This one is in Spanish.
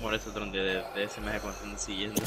como ese dron de, de ese maje cuando están siguiendo.